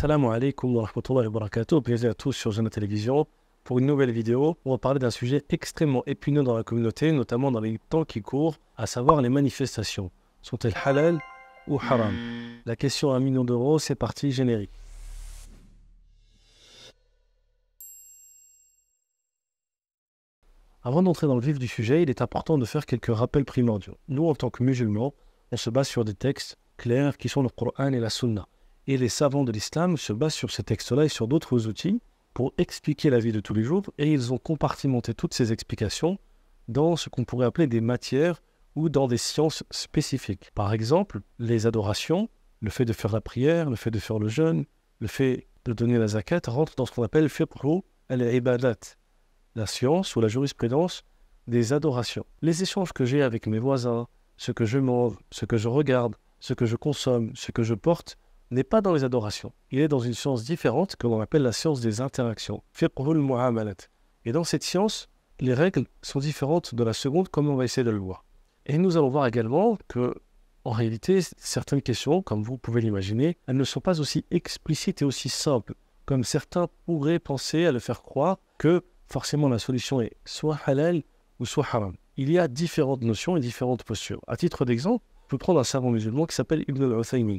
Assalamu alaikum wa rahmatullahi wa barakatuh. Bienvenue à tous sur Jeune Télévision pour une nouvelle vidéo. On va parler d'un sujet extrêmement épineux dans la communauté, notamment dans les temps qui courent, à savoir les manifestations. Sont-elles halal ou haram? La question à un million d'euros, c'est parti, générique. Avant d'entrer dans le vif du sujet, il est important de faire quelques rappels primordiaux. Nous, en tant que musulmans, on se base sur des textes clairs qui sont le Coran et la Sunna. Et les savants de l'islam se basent sur ces textes-là et sur d'autres outils pour expliquer la vie de tous les jours. Et ils ont compartimenté toutes ces explications dans ce qu'on pourrait appeler des matières ou dans des sciences spécifiques. Par exemple, les adorations, le fait de faire la prière, le fait de faire le jeûne, le fait de donner la zakat rentrent dans ce qu'on appelle fiqhu al-ibadat, la science ou la jurisprudence des adorations. Les échanges que j'ai avec mes voisins, ce que je mange, ce que je regarde, ce que je consomme, ce que je porte, n'est pas dans les adorations. Il est dans une science différente que l'on appelle la science des interactions. Et dans cette science, les règles sont différentes de la seconde, comme on va essayer de le voir. Et nous allons voir également que, en réalité, certaines questions, comme vous pouvez l'imaginer, elles ne sont pas aussi explicites et aussi simples, comme certains pourraient penser à le faire croire que forcément la solution est soit halal ou soit haram. Il y a différentes notions et différentes postures. À titre d'exemple, je peux prendre un savant musulman qui s'appelle Ibn al-Uthaymin.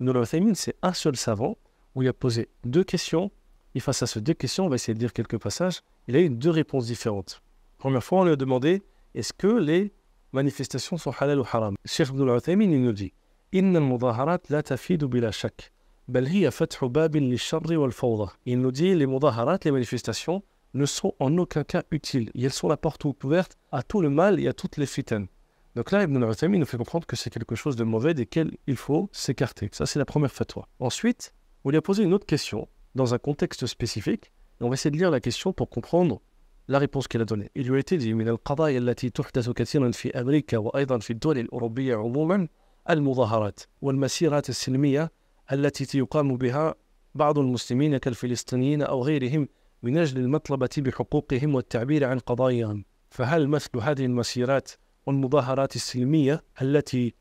Ibn al-Uthaymin, c'est un seul savant où il a posé deux questions. Et face à ces deux questions, on va essayer de dire quelques passages. Il a eu deux réponses différentes. Première fois, on lui a demandé est-ce que les manifestations sont halal ou haram Cheikh Ibn al-Uthaymin, il nous dit إن المظاهرات لا تفيد بلا شك بل هي فتح باب للشر والفوضى. Il nous dit les mudaharat, les manifestations, ne sont en aucun cas utiles. Et elles sont la porte ouverte à tout le mal et à toutes les fitanes. Donc là, Ibn al nous fait comprendre que c'est quelque chose de mauvais desquels il faut s'écarter. Ça, c'est la première fatwa. Ensuite, on lui a posé une autre question dans un contexte spécifique. Et on va essayer de lire la question pour comprendre la réponse qu'elle a donnée. Il lui a été dit من القضايا التي تحدث كثيرا في أمريكا وأيضا في الدول الأوروبية عموما المظاهرات والمسيرات السلمية التي يقام بها بعض المسلمين كالفلسطينيين أو غيرهم من أجل المطلبة بحقوقهم والتعبير عن قضاياهم فهل مثل هذه المسيرات والمظاهرات السلمية التي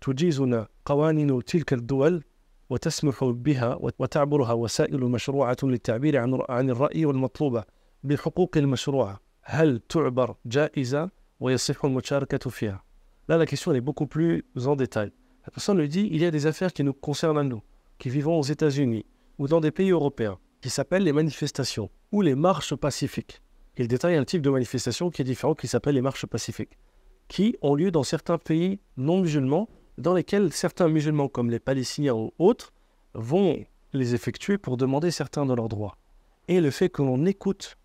تجيزنا قوانين تلك الدول وتسمح بها وتعبرها وسائل مشروعة للتعبير عن عن الرأي والمطلوبة بالحقوق المشروعة هل تعبر جائزة ويصح المشاركة فيها Là, la question est beaucoup plus en détail. La personne lui dit il y a des affaires qui nous concernent à nous, qui vivons aux États-Unis ou dans des pays européens, qui s'appellent les manifestations ou les marches pacifiques. Il détaille un type de manifestation qui est différent, qui s'appelle les marches pacifiques, qui ont lieu dans certains pays non musulmans, dans lesquels certains musulmans, comme les Palestiniens ou autres, vont les effectuer pour demander certains de leurs droits. Et le fait que l'on écoute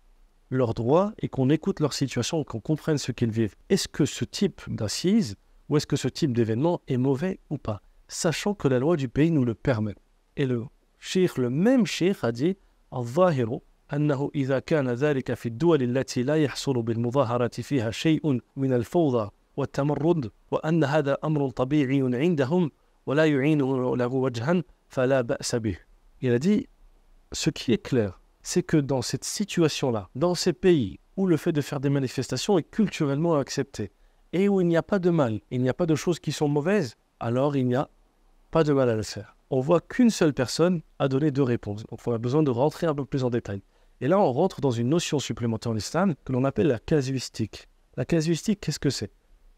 leurs droits et qu'on écoute leur situation, qu'on comprenne ce qu'ils vivent, est-ce que ce type d'assises ou est-ce que ce type d'événement est mauvais ou pas, sachant que la loi du pays nous le permet. Et le le même shir, a dit « al-zahiru أنه إذا كان ذلك في الدول التي لا يحصل بالمظاهرات فيها شيء من الفوضى والتمرد وأن هذا أمر طبيعي عندهم ولا يعين له وجها فلا بأس به. Il a dit, ce qui est clair, c'est que dans cette situation-là, dans ces pays où le fait de faire des manifestations est culturellement accepté, et où il n'y a pas de mal, il n'y a pas de choses qui sont mauvaises, alors il n'y a pas de mal à le faire. On voit qu'une seule personne a donné deux réponses. Donc on a besoin de rentrer un peu plus en détail. Et là, on rentre dans une notion supplémentaire en islam que l'on appelle la casuistique. La casuistique, qu'est-ce que c'est?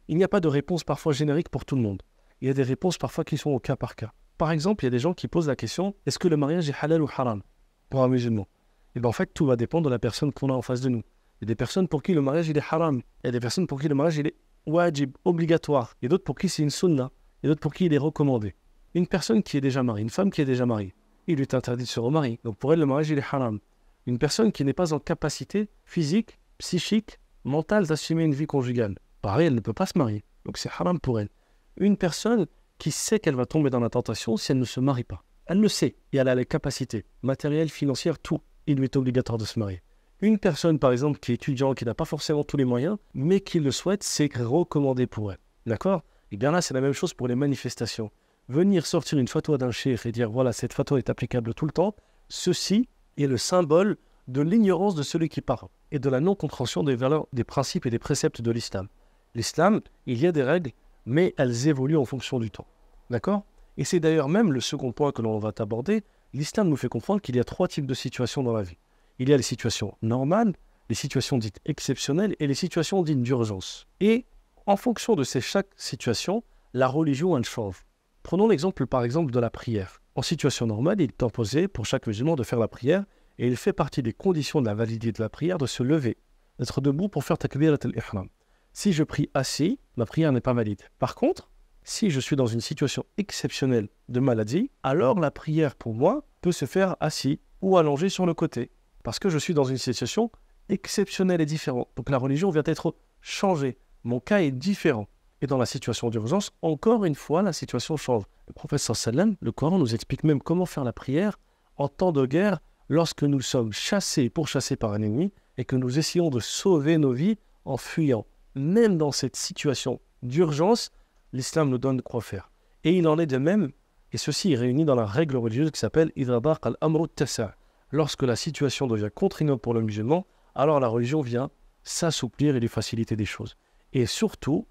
Il n'y a pas de réponse parfois générique pour tout le monde. Il y a des réponses parfois qui sont au cas par cas. Par exemple, il y a des gens qui posent la question est-ce que le mariage est halal ou haram? Pour un musulman Et eh bien en fait, tout va dépendre de la personne qu'on a en face de nous. Il y a des personnes pour qui le mariage est haram. Il y a des personnes pour qui le mariage il est wajib, obligatoire. Il y a d'autres pour qui c'est une sunna. Il y a d'autres pour qui il est recommandé. Une personne qui est déjà mariée, une femme qui est déjà mariée, il lui est interdit de se remarier. Donc pour elle, le mariage est haram une personne qui n'est pas en capacité physique, psychique, mentale d'assumer une vie conjugale. Pareil, elle ne peut pas se marier. Donc c'est haram pour elle. Une personne qui sait qu'elle va tomber dans la tentation si elle ne se marie pas. Elle le sait et elle a les capacités matérielles, financières, tout. Il lui est obligatoire de se marier. Une personne, par exemple, qui est étudiant, qui n'a pas forcément tous les moyens, mais qui le souhaite, c'est recommandé pour elle. D'accord? Et eh bien là, c'est la même chose pour les manifestations. Venir sortir une photo d'un chef et dire voilà, cette photo est applicable tout le temps, ceci est le symbole de l'ignorance de celui qui parle et de la non-compréhension des valeurs, des principes et des préceptes de l'islam. L'islam, il y a des règles, mais elles évoluent en fonction du temps. D'accord? Et c'est d'ailleurs même le second point que l'on va aborder, l'islam nous fait comprendre qu'il y a trois types de situations dans la vie. Il y a les situations normales, les situations dites exceptionnelles et les situations dites d'urgence. Et en fonction de ces chaque situation, la religion, elle change. Prenons l'exemple par exemple de la prière. En situation normale, il est imposé pour chaque musulman de faire la prière et il fait partie des conditions de la validité de la prière de se lever, d'être debout pour faire takbirat al-ihram. Si je prie assis, ma prière n'est pas valide. Par contre, si je suis dans une situation exceptionnelle de maladie, alors la prière pour moi peut se faire assis ou allongé sur le côté, parce que je suis dans une situation exceptionnelle et différente. Donc la religion vient être changée. Mon cas est différent. Dans la situation d'urgence, encore une fois, la situation change. Le professeur sallam, le Coran nous explique même comment faire la prière en temps de guerre lorsque nous sommes chassés, pourchassés par un ennemi et que nous essayons de sauver nos vies en fuyant. Même dans cette situation d'urgence, l'islam nous donne quoi faire. Et il en est de même, et ceci est réuni dans la règle religieuse qui s'appelle Idrabaq al-Amru Tassa. Lorsque la situation devient contraignante pour le musulman, alors la religion vient s'assouplir et lui faciliter des choses. Et surtout,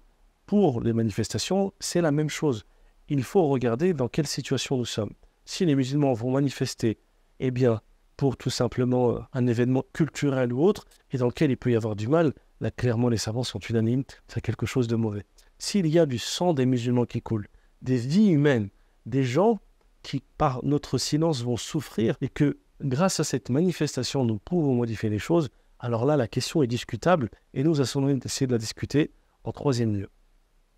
pour les manifestations, c'est la même chose. Il faut regarder dans quelle situation nous sommes. Si les musulmans vont manifester, eh bien, pour tout simplement euh, un événement culturel ou autre, et dans lequel il peut y avoir du mal, là clairement les savants sont unanimes, c'est quelque chose de mauvais s'il y a du sang des musulmans qui coule, des vies humaines, des gens qui, par notre silence, vont souffrir et que, grâce à cette manifestation, nous pouvons modifier les choses, alors là, la question est discutable et nous allons essayer de la discuter en troisième lieu.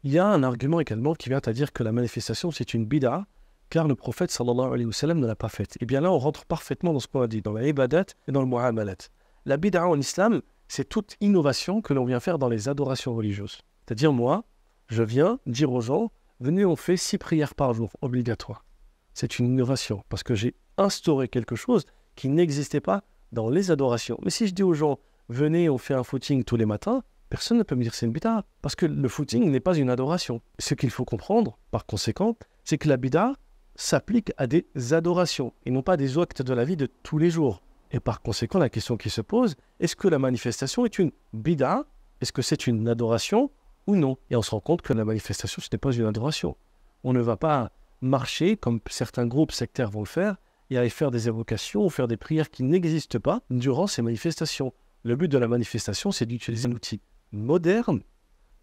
Il y a un argument également qui vient à dire que la manifestation, c'est une bid'a, car le prophète sallallahu alayhi wa sallam ne l'a pas faite. Et bien là, on rentre parfaitement dans ce qu'on a dit, dans la ibadat et dans le mu'amalat. La bid'a en islam, c'est toute innovation que l'on vient faire dans les adorations religieuses. C'est-à-dire, moi, je viens dire aux gens, venez, on fait six prières par jour, obligatoire. C'est une innovation, parce que j'ai instauré quelque chose qui n'existait pas dans les adorations. Mais si je dis aux gens, venez, on fait un footing tous les matins, personne ne peut me dire c'est une bida, parce que le footing n'est pas une adoration. Ce qu'il faut comprendre, par conséquent, c'est que la bida s'applique à des adorations, et non pas des actes de la vie de tous les jours. Et par conséquent, la question qui se pose, est-ce que la manifestation est une bida? Est-ce que c'est une adoration ou non? Et on se rend compte que la manifestation, ce n'est pas une adoration. On ne va pas marcher, comme certains groupes sectaires vont le faire, et aller faire des évocations ou faire des prières qui n'existent pas durant ces manifestations. Le but de la manifestation, c'est d'utiliser un outil moderne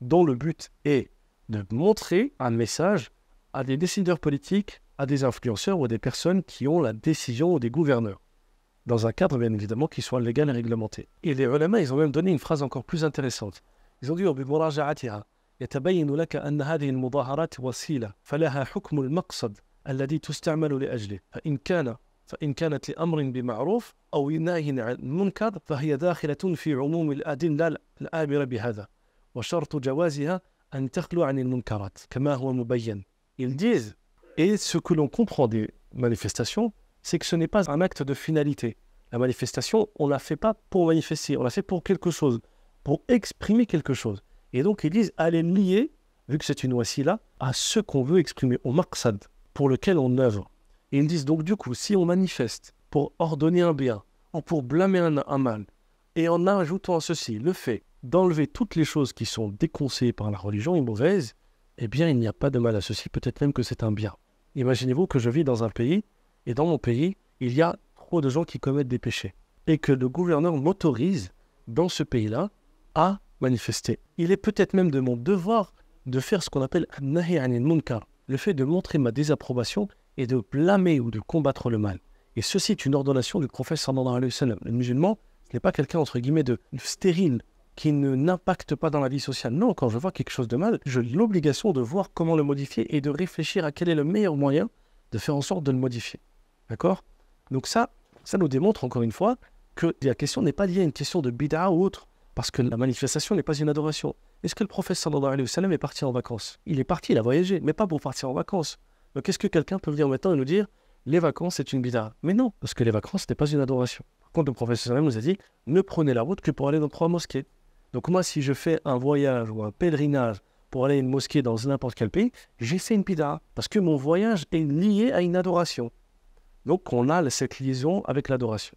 dont le but est de montrer un message à des décideurs politiques, à des influenceurs ou à des personnes qui ont la décision ou des gouverneurs. Dans un cadre, bien évidemment, qui soit légal et réglementé. Et les ulama, ils ont même donné une phrase encore plus intéressante. زوجي بمراجعتها يتبين لك أن هذه المظاهرات وسيلة فلها حكم المقصد الذي تستعمل لأجله فإن كان فإن كانت لأمر بمعروف أو نهي عن المنكر فهي داخلة في عموم الأدلة الآمرة بهذا وشرط جوازها أن تخلو عن المنكرات كما هو مبين Ils disent, et ce que l'on comprend des manifestations, c'est que ce n'est pas un acte de finalité. La manifestation, on ne la fait pas pour manifester, on la fait pour quelque chose. pour exprimer quelque chose. Et donc ils disent, allez lier, vu que c'est une là à ce qu'on veut exprimer, au maqsad, pour lequel on œuvre. Et ils disent donc du coup, si on manifeste pour ordonner un bien, ou pour blâmer un, mal, et en ajoutant à ceci le fait d'enlever toutes les choses qui sont déconseillées par la religion et mauvaises, eh bien il n'y a pas de mal à ceci, peut-être même que c'est un bien. Imaginez-vous que je vis dans un pays, et dans mon pays, il y a trop de gens qui commettent des péchés, et que le gouverneur m'autorise, dans ce pays-là, à manifester. Il est peut-être même de mon devoir de faire ce qu'on appelle nahi anil munkar, le fait de montrer ma désapprobation et de blâmer ou de combattre le mal. Et ceci est une ordonnation du prophète sallallahu alayhi wa sallam. Le musulman n'est pas quelqu'un entre guillemets de stérile qui ne n'impacte pas dans la vie sociale. Non, quand je vois quelque chose de mal, j'ai l'obligation de voir comment le modifier et de réfléchir à quel est le meilleur moyen de faire en sorte de le modifier. D'accord? Donc ça, ça nous démontre encore une fois que la question n'est pas liée à une question de bid'a ou autre. Parce que la manifestation n'est pas une adoration. Est-ce que le prophète sallallahu alayhi wa sallam est parti en vacances? Il est parti, il a voyagé, mais pas pour partir en vacances. Donc est-ce que quelqu'un peut venir maintenant et nous dire les vacances c'est une bid'a Mais non, parce que les vacances n'est pas une adoration. Par contre, le sallallahu nous a dit ne prenez la route que pour aller dans trois mosquées. Donc moi, si je fais un voyage ou un pèlerinage pour aller à une mosquée dans n'importe quel pays, j'ai fait une bid'a parce que mon voyage est lié à une adoration. Donc on a cette liaison avec l'adoration.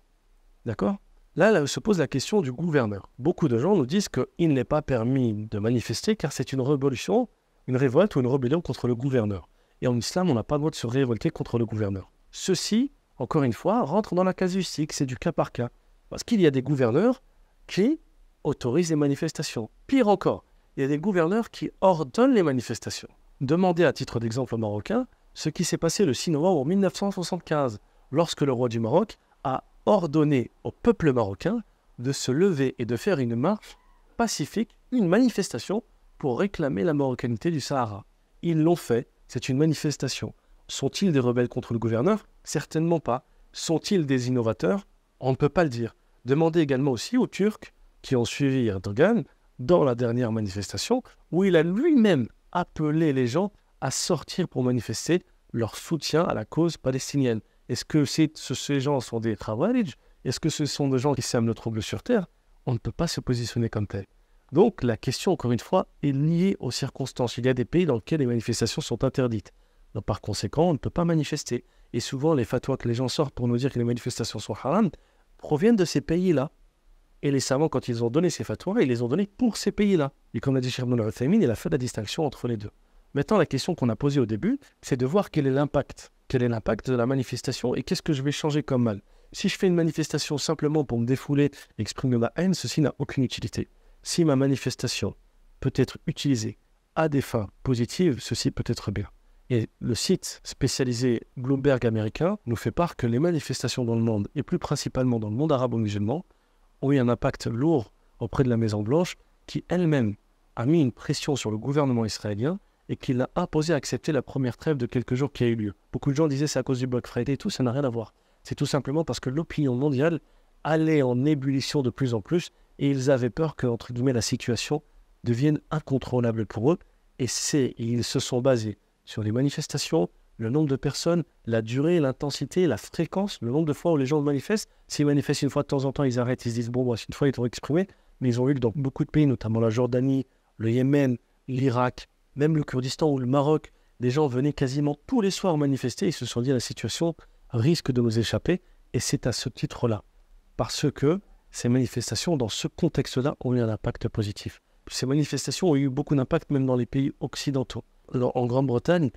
D'accord? Là, se pose la question du gouverneur. Beaucoup de gens nous disent qu'il n'est pas permis de manifester car c'est une révolution, une révolte ou une rébellion contre le gouverneur. Et en islam, on n'a pas le droit de se révolter contre le gouverneur. Ceci encore une fois, rentre dans la casuistique, c'est du cas par cas. Parce qu'il y a des gouverneurs qui autorisent les manifestations. Pire encore, il y a des gouverneurs qui ordonnent les manifestations. Demandez à titre d'exemple aux Marocains ce qui s'est passé le 6 novembre 1975, lorsque le roi du Maroc a ordonné au peuple marocain de se lever et de faire une marche pacifique, une manifestation pour réclamer la marocanité du Sahara. Ils l'ont fait, c'est une manifestation. Sont-ils des rebelles contre le gouverneur? Certainement pas. Sont-ils des innovateurs? On ne peut pas le dire. Demandez également aussi aux Turcs qui ont suivi Erdogan dans la dernière manifestation, où il a lui-même appelé les gens à sortir pour manifester leur soutien à la cause palestinienne. Est-ce que ces gens sont des Khawarij? Est-ce que ce sont des gens qui sèment le trouble sur terre? On ne peut pas se positionner comme tel. Donc la question, encore une fois, est liée aux circonstances. Il y a des pays dans lesquels les manifestations sont interdites. Donc, par conséquent, on ne peut pas manifester. Et souvent, les fatwas que les gens sortent pour nous dire que les manifestations sont haram proviennent de ces pays-là. Et les savants, quand ils ont donné ces fatwas, ils les ont donnés pour ces pays-là. Et comme l'a dit Cheikh al il a fait la distinction entre les deux. Maintenant, la question qu'on a posée au début, c'est de voir quel est l'impact. Quel est l'impact de la manifestation et qu'est-ce que je vais changer comme mal Si je fais une manifestation simplement pour me défouler, exprimer ma haine, ceci n'a aucune utilité. Si ma manifestation peut être utilisée à des fins positives, ceci peut être bien. Et le site spécialisé Bloomberg américain nous fait part que les manifestations dans le monde, et plus principalement dans le monde arabo-musulman, ont eu un impact lourd auprès de la Maison-Blanche, qui elle-même a mis une pression sur le gouvernement israélien et qui l'a imposé à accepter la première trêve de quelques jours qui a eu lieu. Beaucoup de gens disaient c'est à cause du Black Friday et tout, ça n'a rien à voir. C'est tout simplement parce que l'opinion mondiale allait en ébullition de plus en plus et ils avaient peur que, entre guillemets, la situation devienne incontrôlable pour eux. Et c'est, ils se sont basés sur les manifestations, le nombre de personnes, la durée, l'intensité, la fréquence, le nombre de fois où les gens manifestent. S'ils manifestent une fois de temps en temps, ils arrêtent, ils se disent, bon, moi, une fois, ils ont exprimé. Mais ils ont vu que dans beaucoup de pays, notamment la Jordanie, le Yémen, l'Irak, même le Kurdistan ou le Maroc, les gens venaient quasiment tous les soirs manifester. Ils se sont dit, la situation risque de nous échapper. Et c'est à ce titre-là. Parce que ces manifestations, dans ce contexte-là, ont eu un impact positif. Ces manifestations ont eu beaucoup d'impact même dans les pays occidentaux. En Grande-Bretagne,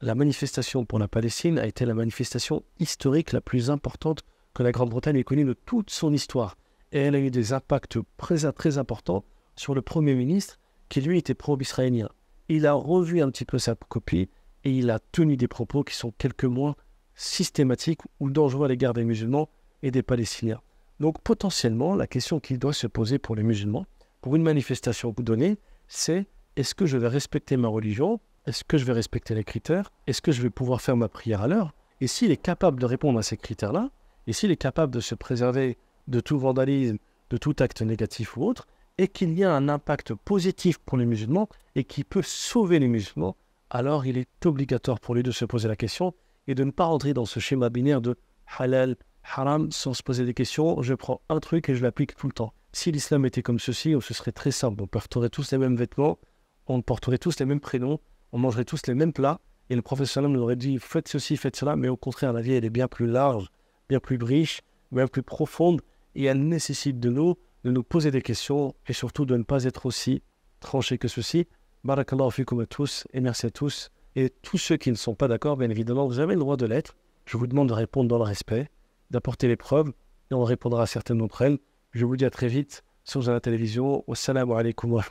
la manifestation pour la Palestine a été la manifestation historique la plus importante que la Grande-Bretagne ait connue de toute son histoire. Et elle a eu des impacts très, importants sur le Premier ministre, qui lui était pro-israélien. Il a revu un petit peu sa copie et il a tenu des propos qui sont quelques moins systématiques ou dangereux à l'égard des musulmans et des Palestiniens. Donc potentiellement, la question qui doit se poser pour les musulmans, pour une manifestation donnée, c'est est-ce que je vais respecter ma religion Est-ce que je vais respecter les critères? Est-ce que je vais pouvoir faire ma prière à l'heure? Et s'il est capable de répondre à ces critères-là, et s'il est capable de se préserver de tout vandalisme, de tout acte négatif ou autre, et qu'il y a un impact positif pour les musulmans et qui peut sauver les musulmans, alors il est obligatoire pour lui de se poser la question et de ne pas rentrer dans ce schéma binaire de halal, haram sans se poser des questions. Je prends un truc et je l'applique tout le temps. Si l'islam était comme ceci, ce serait très simple. On porterait tous les mêmes vêtements, on porterait tous les mêmes prénoms, on mangerait tous les mêmes plats. Et le professeur nous aurait dit faites ceci, faites cela. Mais au contraire, la vie, elle est bien plus large, bien plus riche, bien plus profonde. Et elle nécessite de nous de nous poser des questions et surtout de ne pas être aussi tranché que ceci. Barakallahu fikum à tous et merci à tous. Et tous ceux qui ne sont pas d'accord, bien évidemment, vous avez le droit de l'être. Je vous demande de répondre dans le respect d'apporter les preuves et on répondra à certaines d'entre elles. Je vous dis à très vite sur la télévision. Wassalamu alaikum wa.